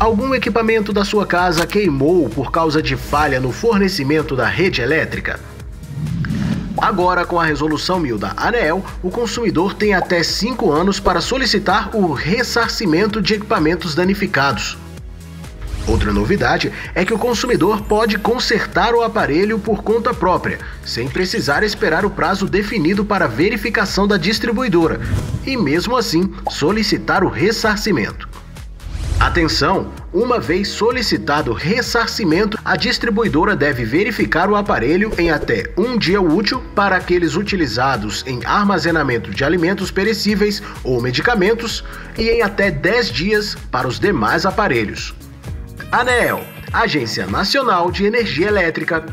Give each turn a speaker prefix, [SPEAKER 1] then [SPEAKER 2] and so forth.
[SPEAKER 1] Algum equipamento da sua casa queimou por causa de falha no fornecimento da rede elétrica? Agora, com a resolução 1000 da ANEEL, o consumidor tem até 5 anos para solicitar o ressarcimento de equipamentos danificados. Outra novidade é que o consumidor pode consertar o aparelho por conta própria, sem precisar esperar o prazo definido para verificação da distribuidora, e mesmo assim solicitar o ressarcimento. Atenção! Uma vez solicitado ressarcimento, a distribuidora deve verificar o aparelho em até um dia útil para aqueles utilizados em armazenamento de alimentos perecíveis ou medicamentos e em até 10 dias para os demais aparelhos. ANEEL Agência Nacional de Energia Elétrica